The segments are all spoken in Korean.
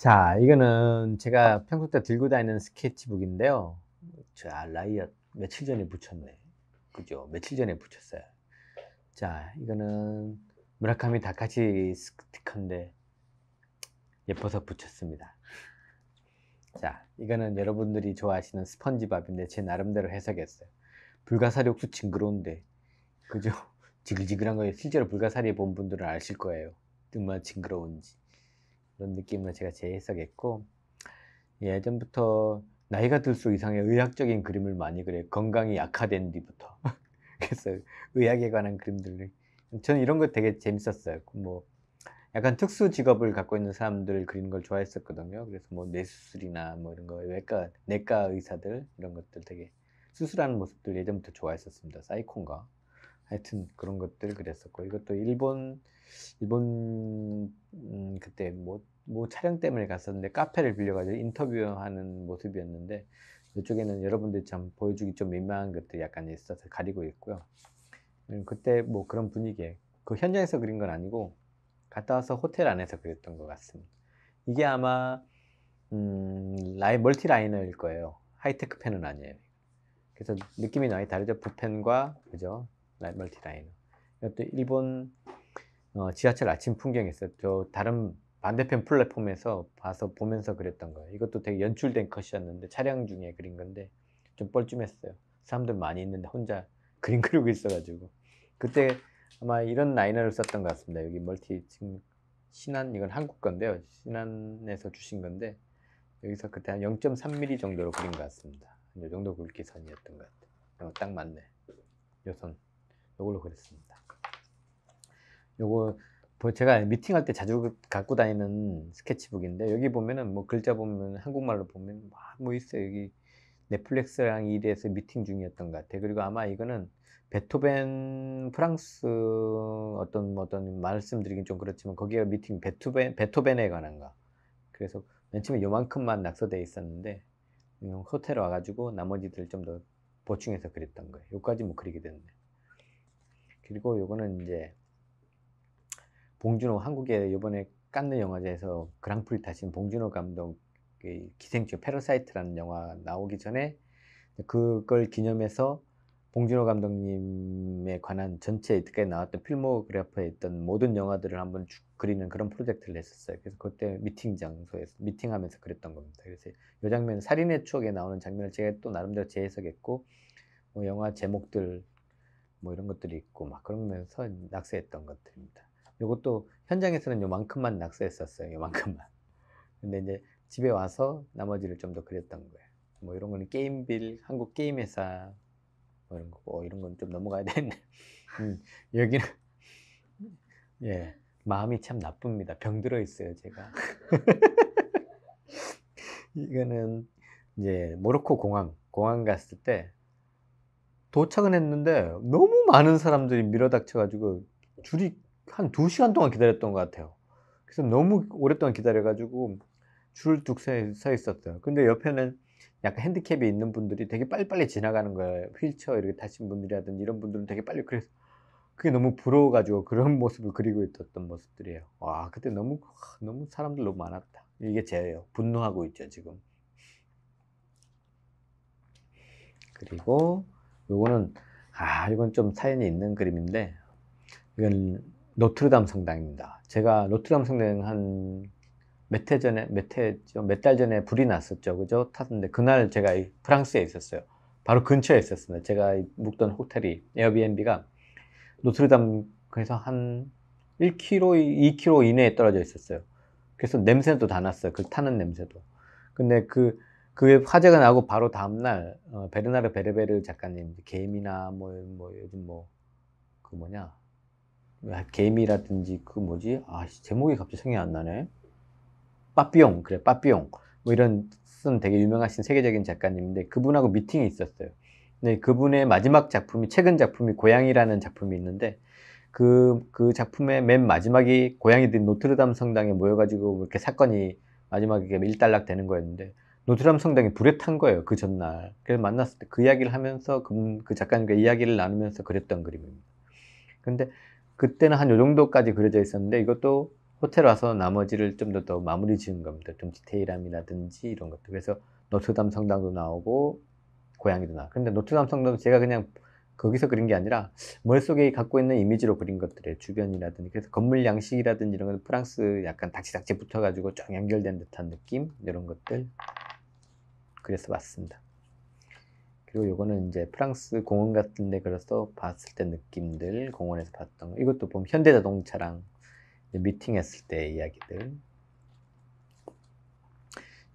자, 이거는 제가 평소 때 들고 다니는 스케치북인데요. 자, 라이엇 며칠 전에 붙였네. 그죠? 며칠 전에 붙였어요. 자, 이거는 무라카미 다카시 스티커인데 예뻐서 붙였습니다. 자, 이거는 여러분들이 좋아하시는 스펀지밥인데 제 나름대로 해석했어요. 불가사리 옥수 징그러운데 그죠? 지글지글한 거예요. 실제로 불가사리 본 분들은 아실 거예요. 얼마나 징그러운지. 그런 느낌으로 제가 재해석했고 예전부터 나이가 들수록 이상의 의학적인 그림을 많이 그려요. 건강이 약화된 뒤부터. 그래서 의학에 관한 그림들을 저는 이런 거 되게 재밌었어요. 뭐 약간 특수 직업을 갖고 있는 사람들을 그리는 걸 좋아했었거든요. 그래서 뭐 뇌수술이나 뭐 이런 거 외과 내과 의사들 이런 것들 되게 수술하는 모습들 예전부터 좋아했었습니다. 사이콘가 하여튼 그런 것들 그렸었고 이것도 일본 일본 음, 그때 뭐, 뭐 촬영 때문에 갔었는데 카페를 빌려가지고 인터뷰하는 모습이었는데 이쪽에는 여러분들이 참 보여주기 좀 민망한 것들이 약간 있어서 가리고 있고요. 음, 그때 뭐 그런 분위기에 그 현장에서 그린 건 아니고 갔다 와서 호텔 안에서 그렸던 것 같습니다. 이게 아마 음, 라이 multi liner일 거예요. 하이테크 펜은 아니에요. 그래서 느낌이 많이 다르죠. 붓펜과 그죠? Multi liner. 이것도 일본 어, 지하철 아침 풍경에서 저 다른 반대편 플랫폼에서 봐서 보면서 그렸던 거예요. 이것도 되게 연출된 컷이었는데 촬영 중에 그린 건데 좀 뻘쭘했어요. 사람들 많이 있는데 혼자 그림 그리고 있어가지고 그때 아마 이런 liner를 썼던 것 같습니다. 여기 multi 지금 신한 이건 한국 건데요. 신한에서 주신 건데 여기서 그때 한 0.3mm 정도로 그린 것 같습니다. 이 정도 굵기 선이었던 것 같아요. 어, 딱 맞네. 요 선. 요걸로 그렸습니다. 요거 뭐 제가 미팅할 때 자주 갖고 다니는 스케치북인데 여기 보면은 뭐 글자 보면 한국말로 보면 뭐 있어요. 여기 넷플릭스랑 일해서 미팅 중이었던 것 같아요. 그리고 아마 이거는 베토벤 프랑스 어떤 뭐 어떤 말씀드리긴 좀 그렇지만 거기가 미팅 베토벤 베토벤에 관한가. 그래서 맨 처음에 요만큼만 낙서되어 있었는데 호텔에 와가지고 나머지들 좀 더 보충해서 그렸던 거예요. 요까지 뭐 그리게 됐네. 그리고 요거는 이제 봉준호 한국에 이번에 깐느 영화제에서 그랑프리 타신 봉준호 감독 기생충 Parasite라는 영화 나오기 전에 그걸 기념해서 봉준호 감독님에 관한 전체 이때까지 나왔던 필모그래피에 있던 모든 영화들을 한번 쭉 그리는 그런 프로젝트를 했었어요. 그래서 그때 미팅 장소에서 미팅하면서 그랬던 겁니다. 그래서 이 장면 살인의 추억에 나오는 장면을 제가 또 나름대로 재해석했고 뭐 영화 제목들 뭐 이런 것들이 있고 막 그러면서 낙서했던 것들입니다. 이것도 현장에서는 요만큼만 낙서했었어요. 요만큼만. 근데 이제 집에 와서 나머지를 좀 더 그렸던 거예요. 뭐 이런 거는 게임빌, 한국 게임 회사 뭐 이런 거, 어, 이런 건 좀 넘어가야 되는데 음, 여기는 예 마음이 참 나쁩니다. 병 들어 있어요 제가. 이거는 이제 모로코 공항 공항 갔을 때 도착은 했는데 너무 많은 사람들이 밀어닥쳐가지고 줄이 한 2시간 동안 기다렸던 것 같아요. 그래서 너무 오랫동안 기다려가지고 줄뚝서 있었어요. 근데 옆에는 약간 핸디캡이 있는 분들이 되게 빨리빨리 지나가는 거예요. 휠체어 이렇게 타신 분들이라든지 이런 분들은 되게 빨리 그래서 그게 너무 부러워가지고 그런 모습을 그리고 있었던 모습들이에요. 와 그때 너무 너무 사람들 너무 많았다. 이게 제예요. 분노하고 있죠 지금. 그리고 요거는 아 이건 좀 사연이 있는 그림인데 이건 노트르담 성당입니다. 제가 노트르담 성당 한 몇 해 전에 몇해몇달 전에 불이 났었죠, 그죠? 탔는데 그날 제가 프랑스에 있었어요. 바로 근처에 있었습니다. 제가 묵던 호텔이 에어비앤비가 노트르담에서 한 1km, 2km 이내에 떨어져 있었어요. 그래서 냄새도 다 났어요. 그 타는 냄새도. 근데 그, 그 화재가 나고 바로 다음날, 어, 베르나르 베르베르 작가님, 게임이나 뭐, 뭐, 요즘 뭐, 그 뭐냐, 게임이라든지 그 뭐지? 아, 제목이 갑자기 생각이 안 나네. 빠삐용, 그래, 빠삐용. 뭐 이런 쓴 되게 유명하신 세계적인 작가님인데 그분하고 미팅이 있었어요. 네, 그분의 마지막 작품이, 최근 작품이 고양이라는 작품이 있는데 그, 그 작품의 맨 마지막이 고양이들이 노트르담 성당에 모여가지고 이렇게 사건이 마지막에 일단락 되는 거였는데 노트르담 성당이 불에 탄 거예요. 그 전날. 그래서 만났을 때 그 이야기를 하면서 그, 그 작가님과 이야기를 나누면서 그렸던 그림입니다. 근데 그때는 한 요 정도까지 그려져 있었는데 이것도 호텔 와서 나머지를 좀 더 더 마무리 지은 겁니다. 좀 디테일함이라든지 이런 것들. 그래서 노트담 성당도 나오고 고양이도 나. 근데 노트담 성당도 제가 그냥 거기서 그린 게 아니라 머릿속에 갖고 있는 이미지로 그린 것들의 주변이라든지 그래서 건물 양식이라든지 이런 건 프랑스 약간 닥치닥치 붙어가지고 쫙 연결된 듯한 느낌 이런 것들 그래서 봤습니다. 그리고 요거는 이제 프랑스 공원 같은 데 그래서 봤을 때 느낌들 공원에서 봤던 거 이것도 보면 현대자동차랑 미팅했을 때 이야기들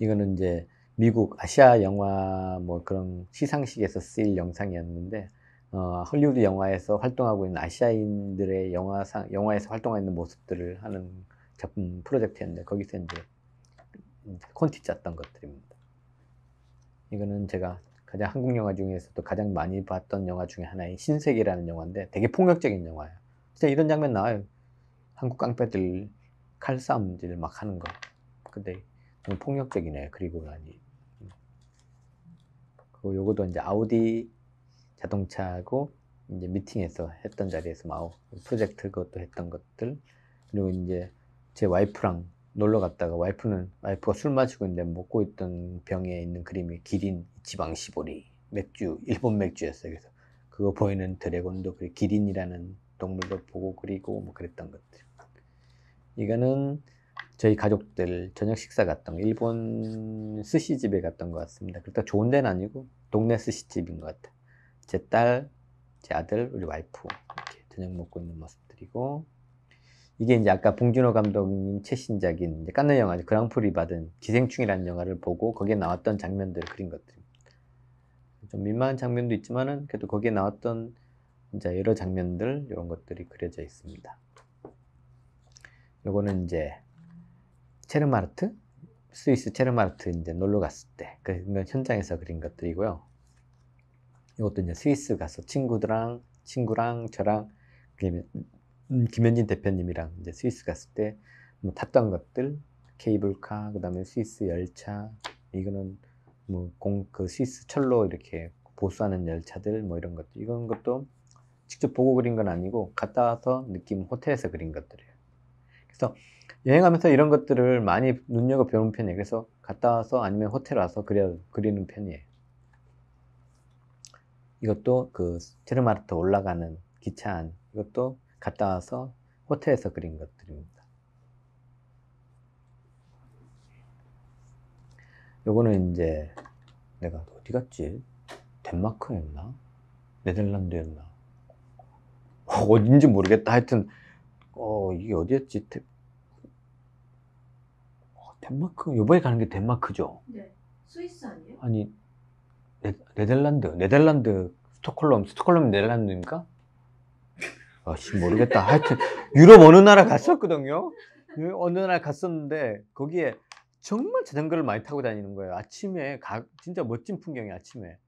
이거는 이제 미국 아시아 영화 뭐 그런 시상식에서 쓰일 영상이었는데 어, 헐리우드 영화에서 활동하고 있는 아시아인들의 영화상, 영화에서 활동하고 있는 모습들을 하는 작품 프로젝트였는데 거기서 이제 콘티 짰던 것들입니다. 이거는 제가 가장 한국 영화 중에서도 가장 많이 봤던 영화 중에 하나인 신세계라는 영화인데 되게 폭력적인 영화예요. 진짜 이런 장면 나와요. 한국 깡패들 칼싸움질 막 하는 거. 근데 너무 폭력적이네요. 그리고 나니. 그리고 요거도 이제 아우디 자동차하고 이제 미팅에서 했던 자리에서 마우 프로젝트 그것도 했던 것들 그리고 이제 제 와이프랑 놀러 갔다가 와이프는 와이프가 술 마시고 있는데 먹고 있던 병에 있는 그림이 기린 지방 시보리 맥주 일본 맥주였어요. 그래서 그거 보이는 드래곤도 그 기린이라는 동물도 보고 그리고 뭐 그랬던 것들. 이거는 저희 가족들 저녁 식사 갔던 거 일본 스시집에 갔던 것 같습니다. 그렇다 좋은 데는 아니고 동네 스시집인 것 같아요. 제 딸, 제 아들, 우리 와이프 이렇게 저녁 먹고 있는 모습들이고 이게 이제 아까 봉준호 감독님 최신작인 이제 깐느 영화 그랑프리 받은 기생충이라는 영화를 보고 거기에 나왔던 장면들을 그린 것들입니다. 좀 민망한 장면도 있지만은 그래도 거기에 나왔던 이제 여러 장면들 이런 것들이 그려져 있습니다. 요거는 이제 체르마르트 스위스 체르마르트 이제 놀러 갔을 때 그 현장에서 그린 것들이고요. 이것도 이제 스위스 가서 친구들랑 친구랑 저랑 음, 김현진 대표님이랑 이제 스위스 갔을 때 뭐 탔던 것들 케이블카 그다음에 스위스 열차 이거는 뭐 공 그 스위스 철로 이렇게 보수하는 열차들 뭐 이런 것들 이런 것도 직접 보고 그린 건 아니고 갔다 와서 느낌 호텔에서 그린 것들이에요. 그래서 여행하면서 이런 것들을 많이 눈여겨 배운 편이에요. 그래서 갔다 와서 아니면 호텔 와서 그려 그리는 편이에요. 이것도 그 체르마르트 올라가는 기차 안 이것도 갔다 와서 호텔에서 그린 것들입니다. 요거는 이제 내가 어디 갔지? 덴마크였나? 네덜란드였나? 어, 어딘지 모르겠다. 하여튼 어 이게 어디였지? 데... 어, 덴마크 요번에 가는 게 덴마크죠? 네. 스위스 아니에요? 아니 네, 덜란드 네덜란드, 스톡홀름, 스톡홀름 네덜란드입니까? 아씨, 모르겠다. 하여튼, 유럽 어느 나라 갔었거든요? 어느 나라 갔었는데, 거기에 정말 자전거를 많이 타고 다니는 거예요. 아침에, 가, 진짜 멋진 풍경이 아침에.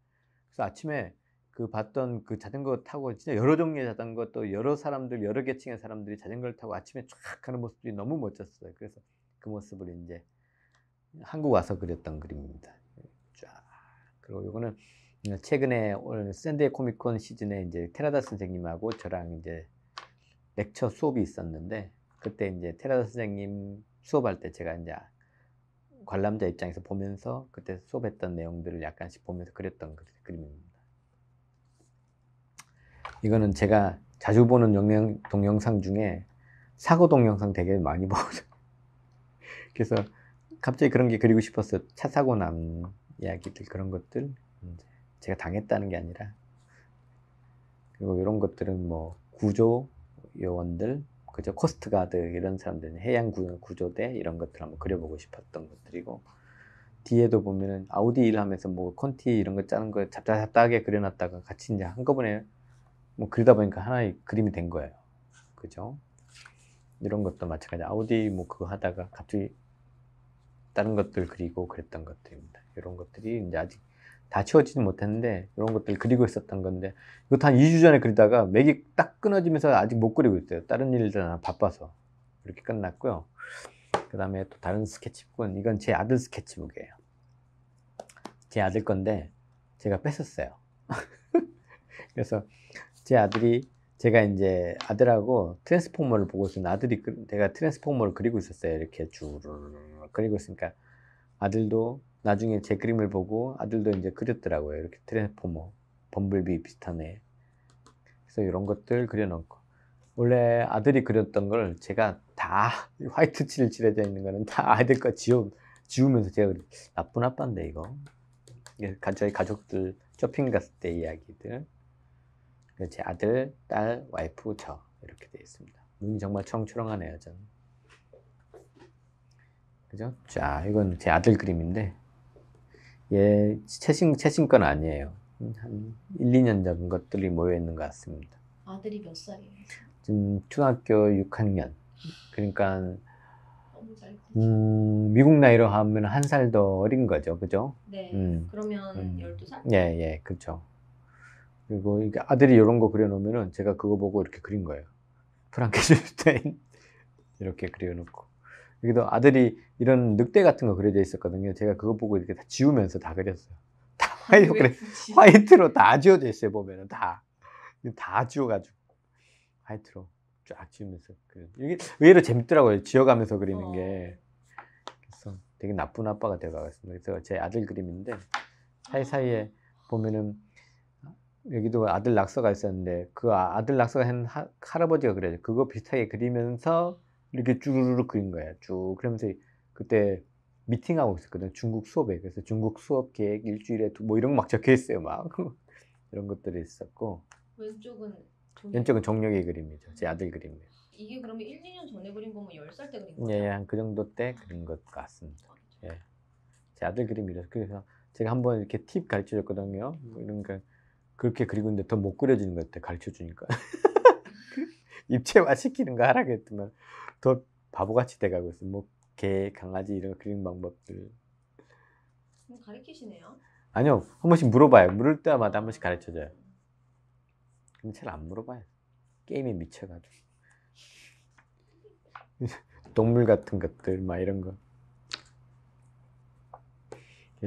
그래서 아침에 그 봤던 그 자전거 타고 진짜 여러 종류의 자전거 또 여러 사람들, 여러 계층의 사람들이 자전거를 타고 아침에 쫙 가는 모습들이 너무 멋졌어요. 그래서 그 모습을 이제 한국 와서 그렸던 그림입니다. 그리고 이거는 최근에 올 샌드에 코미콘 시즌에 이제 테라다 선생님하고 저랑 이제 렉처 수업이 있었는데 그때 이제 테라다 선생님 수업할 때 제가 이제 관람자 입장에서 보면서 그때 수업했던 내용들을 약간씩 보면서 그렸던 그림입니다. 이거는 제가 자주 보는 영영, 동영상 중에 사고 동영상 되게 많이 보거든요. 그래서 갑자기 그런 게 그리고 싶었어요. 차 사고 난 이야기들 그런 것들 제가 당했다는 게 아니라 그리고 이런 것들은 뭐 구조 요원들 그죠 coast guard 이런 사람들은 해양 구조대 이런 것들 한번 그려보고 싶었던 것들이고 뒤에도 보면은 아우디 일하면서 뭐 콘티 이런 거 짜는 거 잡다 잡다하게 그려놨다가 같이 이제 한꺼번에 뭐 그리다 보니까 하나의 그림이 된 거예요. 그죠? 이런 것도 마찬가지. 아우디 뭐 그거 하다가 갑자기 다른 것들 그리고 그랬던 것들입니다. 이런 것들이 이제 아직 다 치워지지 못했는데 이런 것들 그리고 있었던 건데 이것도 한 2주 전에 그리다가 맥이 딱 끊어지면서 아직 못 그리고 있어요. 다른 일들 바빠서 이렇게 끝났고요. 그 다음에 또 다른 스케치북은 이건 제 아들 스케치북이에요. 제 아들 건데 제가 뺐었어요. 그래서 제 아들이 제가 이제 아들하고 트랜스포머를 보고 있었는데 아들이 그- 내가 트랜스포머를 그리고 있었어요. 이렇게 쭉 그리고 있으니까 아들도 나중에 제 그림을 보고 아들도 이제 그렸더라고요. 이렇게 트랜스포머, 범블비 비슷한 애. 그래서 이런 것들 그려놓고 원래 아들이 그렸던 걸 제가 다 화이트 칠을 칠해져 있는 거는 다 아들 거 지우, 지우면서 제가 그랬- 나쁜 아빠인데 이거 가- 저희 가족들 쇼핑 갔을 때 이야기들 그제 아들, 딸, 와이프, 저 이렇게 되어 있습니다. 눈이 정말 청초롱하네요, 저는. 그죠? 자, 이건 제 아들 그림인데 얘 최신 최신 건 아니에요. 한 1, 2년 전 것들이 모여 있는 것 같습니다. 아들이 몇 살이에요? 지금 초등학교 6학년. 그러니까. 음, 미국 나이로 하면 한 살 더 어린 거죠, 그죠? 네. 음. 그러면 음. 12살? 예, 예, 그렇죠. 그리고 이게 아들이 이런 거 그려놓으면은 제가 그거 보고 이렇게 그린 거예요. 프랑켄슈타인 이렇게 그려놓고 여기도 아들이 이런 늑대 같은 거 그려져 있었거든요. 제가 그거 보고 이렇게 다 지우면서 다 그렸어요. 다 화이트 왜 그래? 화이트로 다 지워져 있어요. 보면은 다. 다 지워가지고 화이트로 쫙 지우면서 그려. 이게 의외로 재밌더라고요. 지워가면서 그리는 어. 게. 그래서 되게 나쁜 아빠가 되어가겠습니다. 그래서 제 아들 그림인데 사이사이에 보면은 여기도 아들 낙서가 있었는데 그 아- 아들 낙서가 한 하- 할아버지가 그려요. 그거 비슷하게 그리면서 이렇게 쭈르르 그린 거예요. 쭉 그러면서 그때 미팅하고 있었거든요. 중국 수업에 그래서 중국 수업 계획 일주일에 두- 뭐 이런 거 막 적혀 있어요. 막 이런 것들이 있었고 왼쪽은 종이. 왼쪽은 정력의 그림이죠. 제 아들 그림이에요. 이게 그러면 1, 2년 전에 그린 거면 10살 때 그린 거예요? 예, 한 그 정도 때 그린 것 같습니다. 예. 제 아들 그림이라서 그래서 제가 한번 이렇게 팁 가르쳐 줬거든요. 뭐 이런 거 그렇게 그리고 있는데 더 못 그려지는 것 같아 가르쳐 주니까 입체화 시키는 거 하라 그랬더만 더 바보같이 돼가고 있어. 뭐 개, 강아지 이런 거 그리는 방법들 가르치시네요? 아니요 한 번씩 물어봐요. 물을 때마다 한 번씩 가르쳐 줘요. 근데 잘 안 물어봐요. 게임에 미쳐가지고 동물 같은 것들 막 이런 거.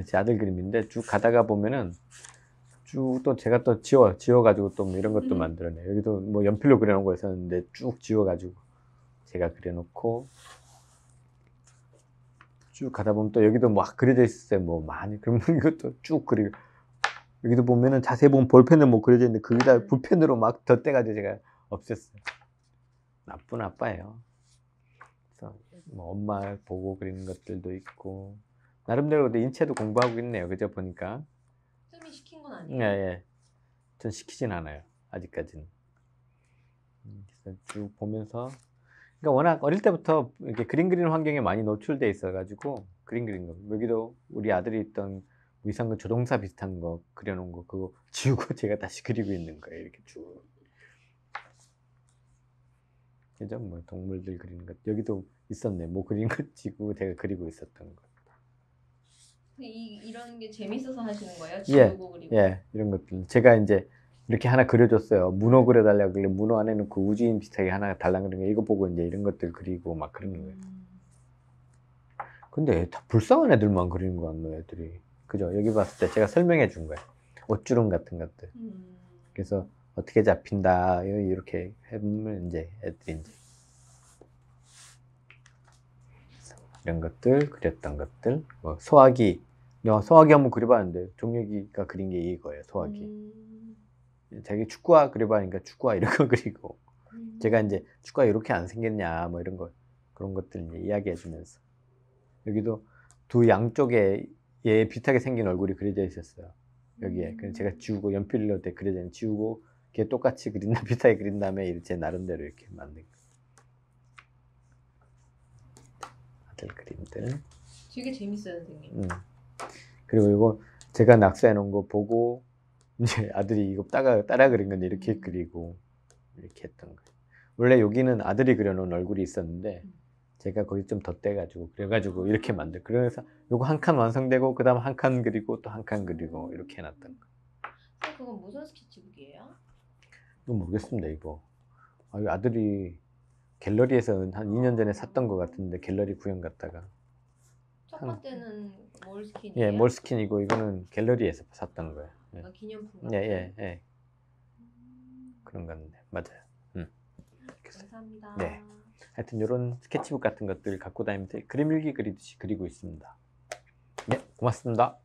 제 아들 그림인데 쭉 가다가 보면은 쭉 또 제가 또 지워 지워가지고 또 뭐 이런 것도 음. 만들어내. 요 여기도 뭐 연필로 그려놓은 거 있었는데 쭉 지워가지고 제가 그려놓고 쭉 가다 보면 또 여기도 막 그려져 있었어요. 뭐 많이 그러면 이것도 쭉 그리고 여기도 보면은 자세히 보면 볼펜으로 뭐 그려져 있는데 거기다 붓펜으로 막 덧대가지고 제가 없앴어요. 나쁜 아빠예요. 그래서 뭐 엄마 보고 그리는 것들도 있고 나름대로 인체도 공부하고 있네요. 그죠 보니까. 쌤이 시킨 건 예, 아니에요? 예. 전 시키진 않아요. 아직까지는. 음, 그래서 쭉 보면서 그러니까 워낙 어릴 때부터 이렇게 그림 그리는 환경에 많이 노출돼 있어가지고 그림 그린 거. 여기도 우리 아들이 있던 뭐 이상한 조동사 비슷한 거 그려놓은 거 그거 지우고 제가 다시 그리고 있는 거예요 이렇게 쭉. 그죠? 뭐 동물들 그리는 것. 여기도 있었네. 뭐 그린 거 지고 제가 그리고 있었던 거 이, 이런 게 재밌어서 하시는 거예요? 예, 지우고 그리고? 예, 이런 것들. 제가 이제 이렇게 하나 그려줬어요. 문어 그려달라고 그래. 문어 안에는 그 우주인 비슷하게 하나 달라 그런 거. 이거 보고 이제 이런 것들 그리고 막 그러는 거예요. 음. 근데 다 불쌍한 애들만 그리는 거 같네, 애들이. 그죠? 여기 봤을 때 제가 설명해 준 거예요. 옷주름 같은 것들. 음. 그래서 어떻게 잡힌다. 이렇게 해보면 이제 애들이 이제. 이런 것들, 그렸던 것들. 뭐 소화기. 야, 소화기 한번 그려봤는데, 종혁이가 그린 게 이거예요, 소화기. 음. 자기 축구화 그려봐니까 축구화 이런 거 그리고 음. 제가 이제 축구화 이렇게 안 생겼냐 뭐 이런 거 그런 것들 이제 이야기해 주면서. 여기도 두 양쪽에 얘 비슷하게 생긴 얼굴이 그려져 있었어요. 여기에. 그래서 제가 지우고 연필로 때 그려져 있는 지우고 걔 똑같이 그린다 비슷하게 그린 다음에 이렇게 제 나름대로 이렇게 만든 거. 아들 그림들. 되게 재밌어요 선생님. 음. 그리고 이거 제가 낙서해 놓은 거 보고 이제 아들이 이거 따라 따라 그린 건데 이렇게 음. 그리고 이렇게 했던 거예요. 원래 여기는 아들이 그려놓은 얼굴이 있었는데 음. 제가 거기 좀 덧대가지고 그래가지고 이렇게 만들. 그래서 요거 한 칸 완성되고 그다음 한 칸 그리고 또 한 칸 그리고 이렇게 해놨던 거. 쌤 그건 무슨 스케치북이에요? 이거 모르겠습니다 이거. 아, 아들이 갤러리에서 한 2년 전에 샀던 것 같은데 갤러리 구형 갔다가 첫 한- 번째는 몰스킨이에요? 예 몰스킨이고 이거는 갤러리에서 샀던 거예요. 예. 아, 기념품 예, 예, 예. 그런 건데 맞아요. 음. 감사합니다. 네. 하여튼 이런 스케치북 같은 것들 갖고 다니면 돼. 그림 일기 그리듯이 그리고 있습니다. 네, 고맙습니다.